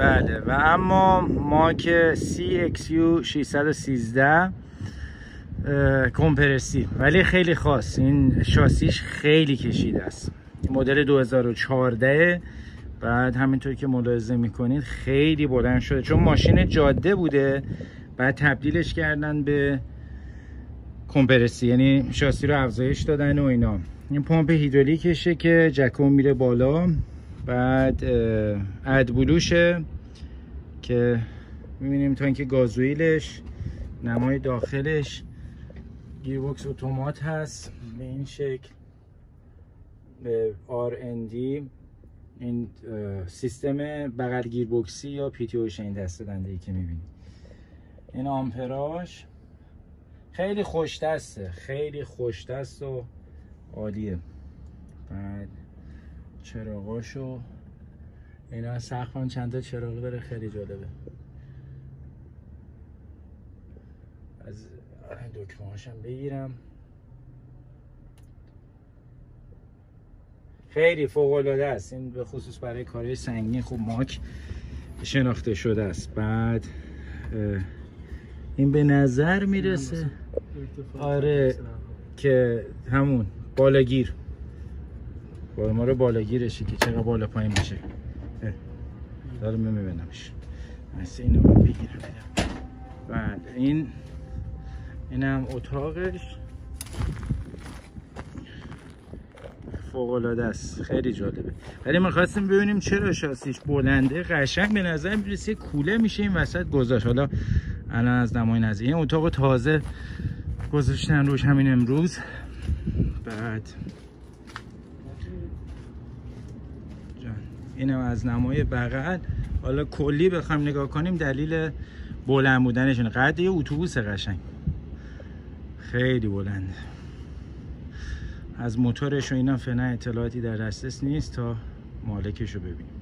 بله و اما ماک CXU 613 کمپرسی ولی خیلی خاص این شاسیش خیلی کشیده است. مدل 2014 بعد همینطور که ملاحظه می‌کنید خیلی بلند شده. چون ماشین جاده بوده بعد تبدیلش کردن به کمپرسی یعنی شاسی رو افزایش دادن و اینا. این پمپ هیدرولیکشه که جکون میره بالا. بعد ادبلوشه که می‌بینیم اینکه گازوئیلش نمای داخلش گیربکس اتومات هست به این شکل به RND این سیستم بغل گیربکسی یا پی تی این دسته دنده ای که می‌بینید این آمپراژ خیلی خوش دسته خیلی خوش دست و عالیه. بعد چراغاشو اینا سخفان چند تا چراغ داره خیلی جالبه. از دکمه هاشم بگیرم. خیلی فوق العاده است. این به خصوص برای کارهای سنگین خوب ماک شناخته شده است. بعد این به نظر می‌رسه آره که همون بالاگیر با ما رو بالاگیرشی که چقدر بالا پایین میشه دارم میبینمش مثل اینو من بگیرم. بعد این اینم اتاقش. فوق العاده است. خیلی جالبه. ولی ما خواستیم ببینیم چرا شاسیش بلنده. قشنگ به نظر می‌رسه کوله میشه این وسط گذاشت. حالا الان از دمای نزدیک. این اتاق تازه گذاشتن روش همین امروز. بعد اینم از نمای بغل. حالا کلی بخوایم نگاه کنیم دلیل بلند بودنشونه قد یه اتوبوس قشنگ. خیلی بلنده از موتورش و اینا فعلا اطلاعاتی در دسترس نیست تا مالکش رو ببینیم.